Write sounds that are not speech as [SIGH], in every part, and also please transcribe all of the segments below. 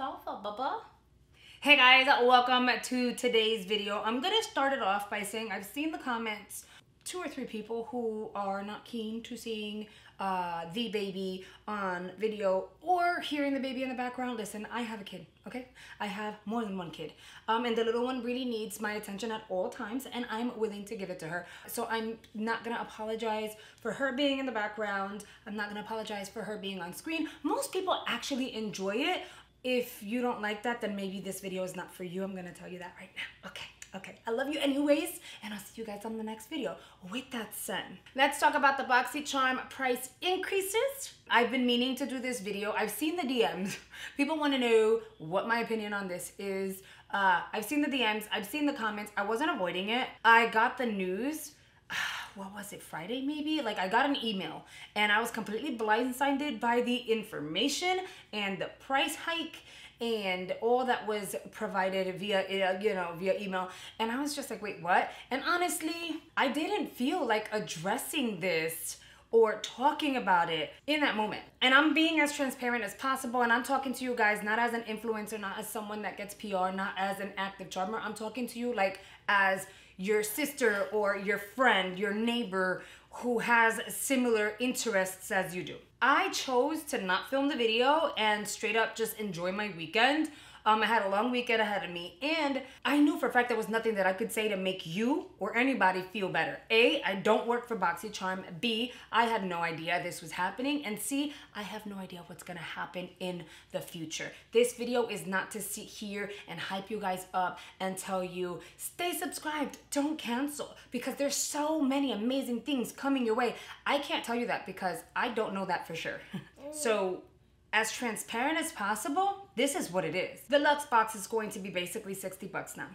alfalfa, baba. Hey guys, welcome to today's video. I'm gonna start it off by saying I've seen the comments two or three people who are not keen to seeing uh, the baby on video or hearing the baby in the background. Listen, I have a kid, okay? I have more than one kid. Um, and the little one really needs my attention at all times and I'm willing to give it to her. So I'm not gonna apologize for her being in the background. I'm not gonna apologize for her being on screen. Most people actually enjoy it. If you don't like that, then maybe this video is not for you. I'm gonna tell you that right now, okay? Okay, I love you anyways, and I'll see you guys on the next video. With that said, let's talk about the BoxyCharm price increases. I've been meaning to do this video. I've seen the DMs. [LAUGHS] People want to know what my opinion on this is. Uh, I've seen the DMs. I've seen the comments. I wasn't avoiding it. I got the news [SIGHS] what was it friday maybe like i got an email and i was completely blindsided by the information and the price hike and all that was provided via uh, you know via email and i was just like wait what and honestly i didn't feel like addressing this or talking about it in that moment. And I'm being as transparent as possible. And I'm talking to you guys not as an influencer, not as someone that gets PR, not as an active charmer. I'm talking to you like as your sister or your friend, your neighbor who has similar interests as you do. I chose to not film the video and straight up just enjoy my weekend. Um, I had a long weekend ahead of me, and I knew for a fact there was nothing that I could say to make you or anybody feel better. A, I don't work for BoxyCharm. B, I had no idea this was happening. And C, I have no idea what's gonna happen in the future. This video is not to sit here and hype you guys up and tell you, stay subscribed, don't cancel, because there's so many amazing things coming your way. I can't tell you that because I don't know that for sure. [LAUGHS] so as transparent as possible, this is what it is. The Luxe box is going to be basically 60 bucks now.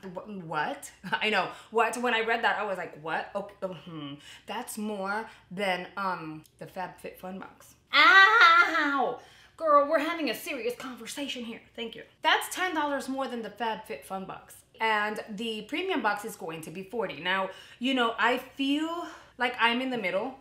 What? [LAUGHS] I know. What? When I read that, I was like, what? Okay. Hmm. That's more than um the FabFitFun box. Ow! Girl, we're having a serious conversation here. Thank you. That's $10 more than the FabFitFun box. And the premium box is going to be 40. Now, you know, I feel like I'm in the middle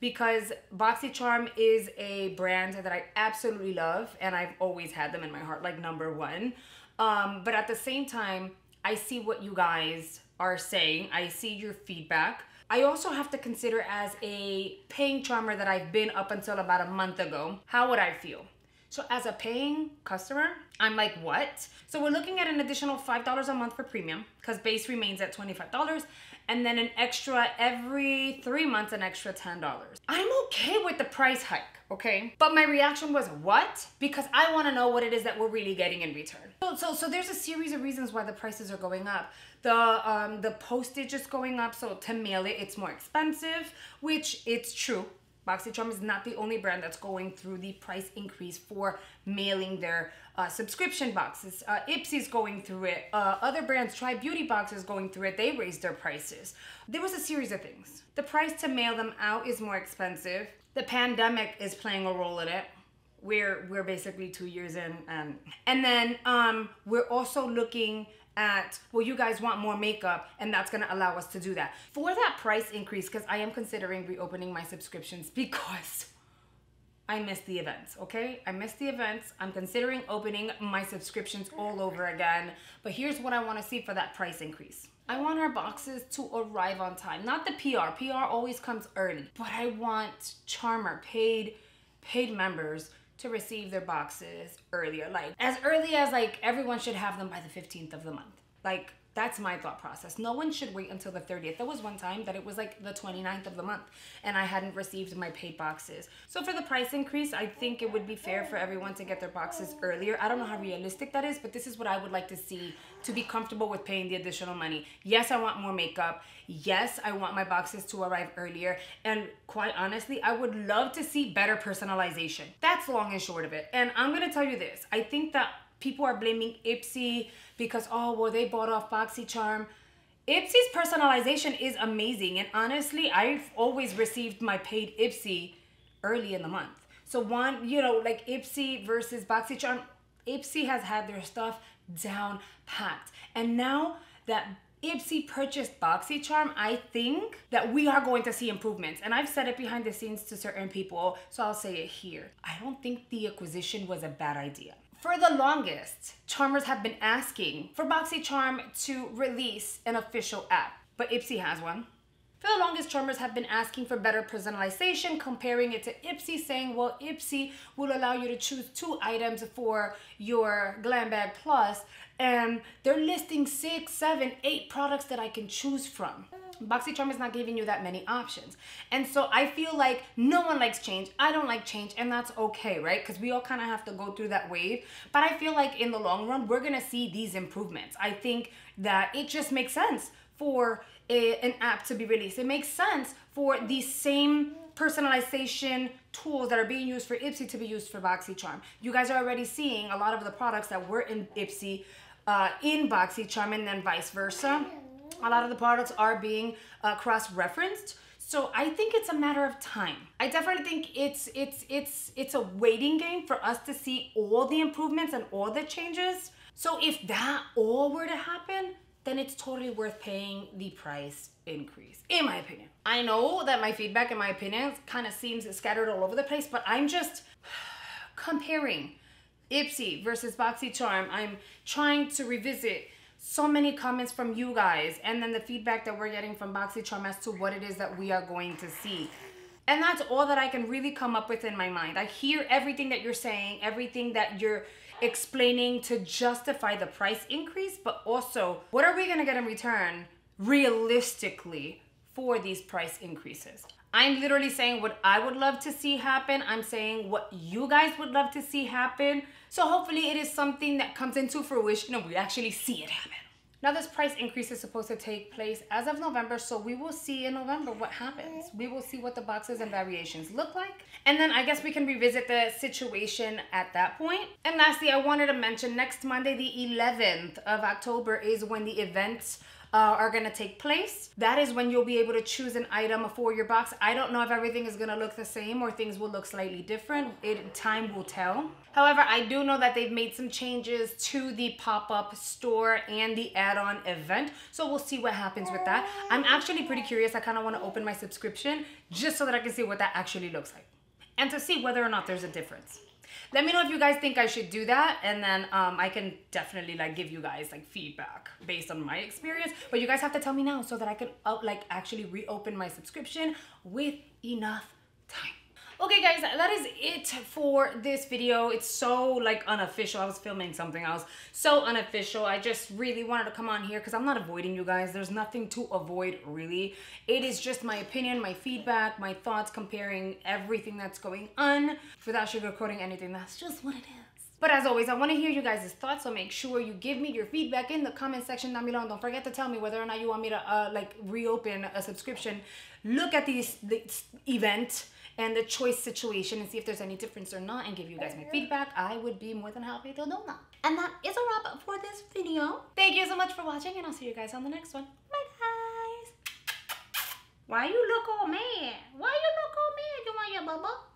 because BoxyCharm is a brand that I absolutely love and I've always had them in my heart, like number one. Um, but at the same time, I see what you guys are saying, I see your feedback. I also have to consider as a paying charmer that I've been up until about a month ago, how would I feel? So as a paying customer, I'm like, what? So we're looking at an additional $5 a month for premium because base remains at $25 and then an extra every three months, an extra $10. I'm okay with the price hike, okay? But my reaction was, what? Because I wanna know what it is that we're really getting in return. So, so, so there's a series of reasons why the prices are going up. The, um, the postage is going up, so to mail it, it's more expensive, which it's true. BoxyCharm is not the only brand that's going through the price increase for mailing their uh, subscription boxes. Uh, Ipsy's going through it. Uh, other brands, Tribe Beauty Box is going through it. They raised their prices. There was a series of things. The price to mail them out is more expensive. The pandemic is playing a role in it. We're we're basically two years in, and and then um, we're also looking at, well, you guys want more makeup, and that's gonna allow us to do that. For that price increase, because I am considering reopening my subscriptions because I missed the events, okay? I missed the events. I'm considering opening my subscriptions all over again. But here's what I wanna see for that price increase. I want our boxes to arrive on time. Not the PR. PR always comes early. But I want Charmer paid paid members to receive their boxes earlier. Like as early as like everyone should have them by the 15th of the month. Like that's my thought process. No one should wait until the 30th. There was one time that it was like the 29th of the month and I hadn't received my paid boxes. So for the price increase, I think it would be fair for everyone to get their boxes earlier. I don't know how realistic that is, but this is what I would like to see to be comfortable with paying the additional money. Yes, I want more makeup. Yes, I want my boxes to arrive earlier. And quite honestly, I would love to see better personalization. That's long and short of it. And I'm gonna tell you this. I think that people are blaming Ipsy because, oh, well, they bought off BoxyCharm. Ipsy's personalization is amazing. And honestly, I've always received my paid Ipsy early in the month. So one, you know, like Ipsy versus BoxyCharm, Ipsy has had their stuff down packed. And now that Ipsy purchased BoxyCharm, I think that we are going to see improvements. And I've said it behind the scenes to certain people, so I'll say it here. I don't think the acquisition was a bad idea For the longest, Charmers have been asking for BoxyCharm to release an official app, but Ipsy has one. For the longest, Charmers have been asking for better personalization, comparing it to Ipsy, saying, well, Ipsy will allow you to choose two items for your Glam Bag Plus, and they're listing six, seven, eight products that I can choose from. BoxyCharm is not giving you that many options. And so I feel like no one likes change. I don't like change, and that's okay, right? Because we all kind of have to go through that wave. But I feel like in the long run, we're gonna see these improvements. I think that it just makes sense for a, an app to be released. It makes sense for the same personalization tools that are being used for Ipsy to be used for BoxyCharm. You guys are already seeing a lot of the products that were in Ipsy uh, in BoxyCharm and then vice versa. A lot of the products are being uh, cross-referenced. So I think it's a matter of time. I definitely think it's it's it's it's a waiting game for us to see all the improvements and all the changes. So if that all were to happen, then it's totally worth paying the price increase, in my opinion. I know that my feedback and my opinions kind of seems scattered all over the place, but I'm just [SIGHS] comparing Ipsy versus BoxyCharm. I'm trying to revisit so many comments from you guys and then the feedback that we're getting from BoxyCharm as to what it is that we are going to see. And that's all that I can really come up with in my mind. I hear everything that you're saying, everything that you're explaining to justify the price increase, but also what are we going to get in return realistically for these price increases? I'm literally saying what I would love to see happen. I'm saying what you guys would love to see happen. So hopefully it is something that comes into fruition and we actually see it happen. Now this price increase is supposed to take place as of November, so we will see in November what happens. We will see what the boxes and variations look like. And then I guess we can revisit the situation at that point. And lastly, I wanted to mention next Monday, the 11th of October is when the events uh, are gonna take place. That is when you'll be able to choose an item for your box. I don't know if everything is gonna look the same or things will look slightly different. It, time will tell. However, I do know that they've made some changes to the pop-up store and the add-on event. So we'll see what happens with that. I'm actually pretty curious. I kind of want to open my subscription just so that I can see what that actually looks like and to see whether or not there's a difference. Let me know if you guys think I should do that and then um, I can definitely like give you guys like feedback based on my experience. But you guys have to tell me now so that I can uh, like actually reopen my subscription with enough. Okay guys, that is it for this video. It's so like unofficial. I was filming something else. So unofficial. I just really wanted to come on here because I'm not avoiding you guys. There's nothing to avoid really. It is just my opinion, my feedback, my thoughts comparing everything that's going on without sugarcoating anything. That's just what it is. But as always, I want to hear you guys' thoughts, so make sure you give me your feedback in the comment section down below. And don't forget to tell me whether or not you want me to uh, like reopen a subscription. Look at these this event and the choice situation and see if there's any difference or not and give you guys my feedback. I would be more than happy to know that. And that is a wrap up for this video. Thank you so much for watching and I'll see you guys on the next one. Bye guys. Why you look all mad? Why you look all mad? You want your bubble?